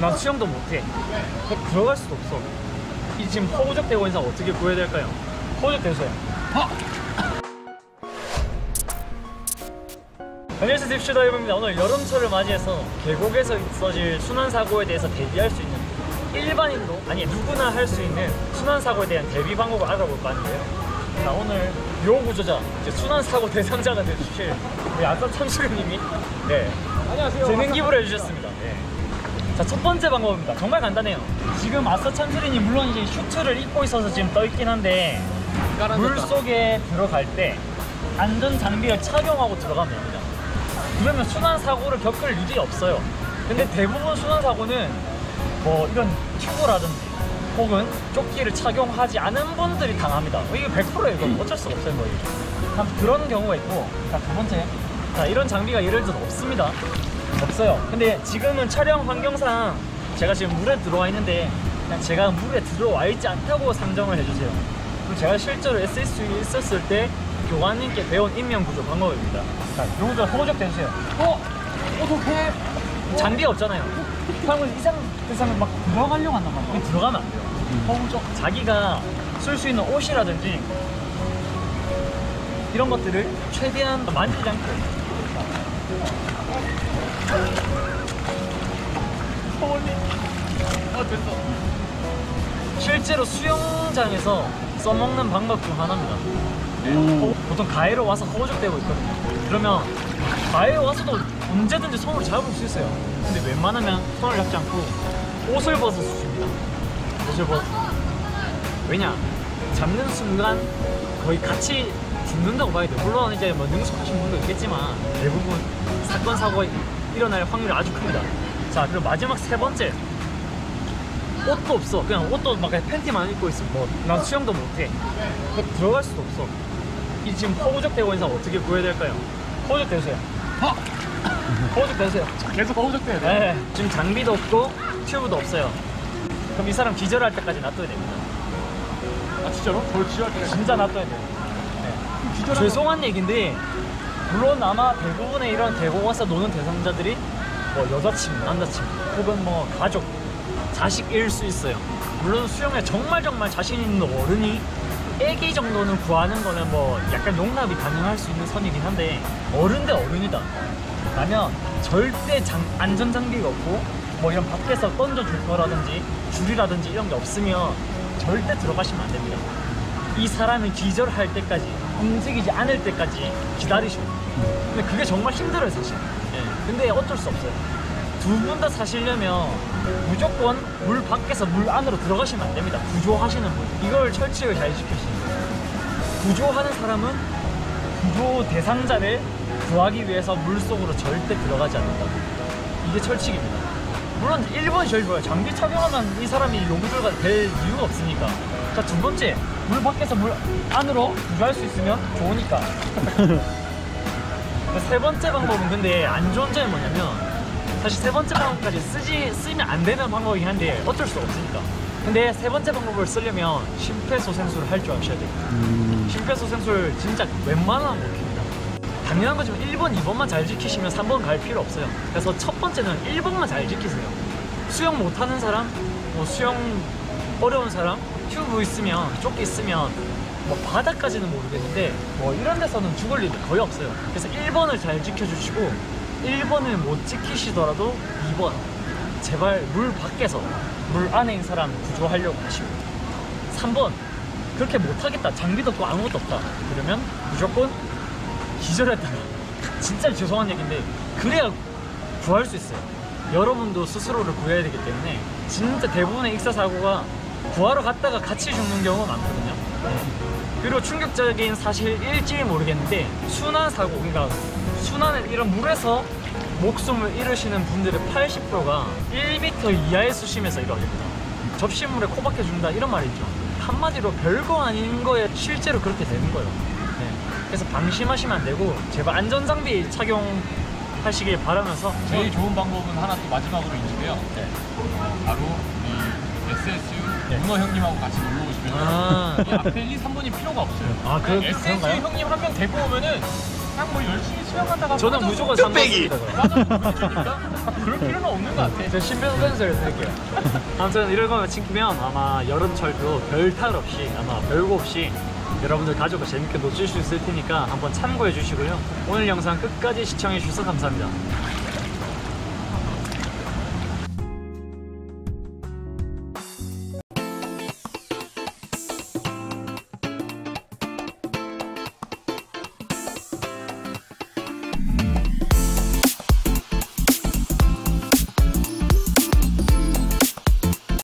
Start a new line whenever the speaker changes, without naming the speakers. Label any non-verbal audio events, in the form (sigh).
난 수영도 못해. 그럼 들어갈 수도 없어. 이 지금 허우적대고 있는 사람 어떻게 구해야 될까요? 허우적대세요. 안녕하세요 딥슈더 여러분입니다 오늘 여름철을 맞이해서 계곡에서 있어질 순환사고에 대해서 대비할 수 있는 일반인도 아니 누구나 할 수 있는 순환사고에 대한 대비 방법을 알아볼 거 아니에요 자 오늘 요 구조자 이제 순환사고 대상자가 되주실 우리 아까 참수님이 네
안녕하세요.
재능 기부를 해주셨습니다 네. 자 첫 번째 방법입니다 정말 간단해요 지금 아싸 참수리님 물론 이제 슈트를 입고 있어서 지금 떠 있긴 한데 물 속에 들어갈 때 안전 장비를 착용하고 들어가면 됩니다. 그러면 순환 사고를 겪을 일이 없어요. 근데 대부분 순환 사고는 뭐 이런 튜브라든지 혹은 조끼를 착용하지 않은 분들이 당합니다. 이게 100%예요. 이거 어쩔 수가 없어요, 거의. 참 그런 경우가 있고, 자, 두 번째. 자, 이런 장비가 예를 들어 없습니다. 없어요. 근데 지금은 촬영 환경상 제가 지금 물에 들어와 있는데 그냥 제가 물에 들어와 있지 않다고 상정을 해주세요. 그리고 제가 실제로 SSU에 있었을 때 교관님께 배운 인명 구조 방법입니다. 자, 요거 호적 대주세요.
어? 어떡해?
장비가 없잖아요. 그러면 이상 대상을 막 들어가려고 한단 말이에요. 들어가면 안 돼요. 허우적 자기가 쓸 수 있는 옷이라든지 이런 것들을 최대한 만지지 않고 어머니
어 됐어.
실제로 수영장에서 써먹는 방법 중 하나입니다. 어, 보통 가해로 와서 허우적대고 있거든요. 그러면 가해에 와서도 언제든지 손으로 잡을 수 있어요. 근데 웬만하면 손을 잡지 않고 옷을 벗어서 줍니다. 옷을 벗어. 왜냐? 잡는 순간 거의 같이 죽는다고 봐야 돼요. 물론 이제 뭐 능숙하신 분도 있겠지만 대부분 사건 사고가 일어날 확률이 아주 큽니다. 자 그리고 마지막 세 번째 옷도 없어. 그냥 옷도 막 팬티만 입고 있으면 뭐난 수영도 못해. 그 들어갈 수도 없어. 이 지금 허우적 대고 있는 사람 어떻게 구해야 될까요? 허우적 대세요.
어? (coughs)
허우적 대세요.
계속 허우적대야 돼.
네. 지금 장비도 없고 튜브도 없어요. 그럼 이 사람 기절할 때까지 놔둬야 됩니다.
아 진짜로? 뭘 지할 때?
진짜 놔둬야 돼요. 죄송한 얘기인데 물론 아마 대부분의 이런 와서 노는 대상자들이 뭐 여자친구, 남자친구 혹은 뭐 가족, 자식일 수 있어요. 물론 수영에 정말 정말 자신 있는 어른이 애기 정도는 구하는 거는 뭐 약간 용납이 가능할 수 있는 선이긴 한데 어른 대 어른이다. 라면 절대 장, 안전 장비가 없고 뭐 이런 밖에서 던져줄 거라든지 줄이라든지 이런 게 없으면 절대 들어가시면 안 됩니다. 이 사람이 기절할 때까지 움직이지 않을 때까지 돼요. 근데 그게 정말 힘들어요 사실. 예. 근데 어쩔 수 없어요. 두 분 다 사시려면 무조건 물 밖에서 물 안으로 들어가시면 안 됩니다. 구조하시는 분. 이걸 철칙을 잘 지키시는. 구조하는 사람은 구조 대상자를 구하기 위해서 물 속으로 절대 들어가지 않는다. 이게 철칙입니다. 물론 1번이 제일 좋아요. 장비 착용하면 이 사람이 용주가 될 이유가 없으니까. 자, 두 번째. 물 밖에서 물 안으로 구조할 수 있으면 좋으니까. (laughs) 세 번째 방법은 근데 안 좋은 점이 뭐냐면 사실 세 번째 방법까지 쓰지 쓰면 안 되는 방법이긴 한데 어쩔 수 없으니까. 근데 세 번째 방법을 쓰려면 심폐소생술을 할 줄 아셔야 돼요. 심폐소생술 진짜 웬만하면 못합니다. 당연한 거지만 1번, 2번만 잘 지키시면 3번 갈 필요 없어요. 그래서 첫 번째는 1번만 잘 지키세요. 수영 못하는 사람, 뭐 수영 어려운 사람, 튜브 있으면, 조끼 있으면 뭐 바닥까지는 모르겠는데 뭐 이런 데서는 죽을 일이 거의 없어요. 그래서 1번을 잘 지켜주시고 1번을 못 지키시더라도 2번 제발 물 밖에서 물 안에 있는 사람 구조하려고 하시고 3번 그렇게 못하겠다 장비도 없고 아무것도 없다 그러면 무조건 기절했다가 진짜 죄송한 얘기인데 그래야 구할 수 있어요. 여러분도 스스로를 구해야 되기 때문에 진짜 대부분의 익사 사고가 구하러 갔다가 같이 죽는 경우가 많거든요. 그리고 충격적인 사실일지 모르겠는데 순환 사고 그러니까 순환을 이런 물에서 목숨을 잃으시는 분들의 80%가 1m 이하의 수심에서 이루어집니다. 접시물에 코 박혀 죽는다 이런 말이 있죠. 한마디로 별거 아닌 거에 실제로 그렇게 되는 거예요. 네. 그래서 방심하시면 안 되고 제발 안전장비 착용 하시길 바라면서
제일 좋은 방법은 하나 또 마지막으로 있는데요.
네.
어, 바로 이 SSU
네.
문어 형님하고 같이 놀러 오시면
아.
이 앞에 1, 2, 3번이 필요가 없어요.
아, 그-
SSU
그런가요?
형님 한 명 데리고 오면은 그냥 뭐 열심히 수영하다가
저는 무조건
뚝배기.
3번
빠져서 보여주니까 그럴 필요는 없는 것 같아.
저 신변변수를 드릴게요. 아무튼 이런 거 찍면 아마 여름철도 별 탈 없이 아마 별거 없이 여러분들 가족과 재밌게 노실 수 있을 테니까 한번 참고해 주시고요. 오늘 영상 끝까지 시청해 주셔서 감사합니다.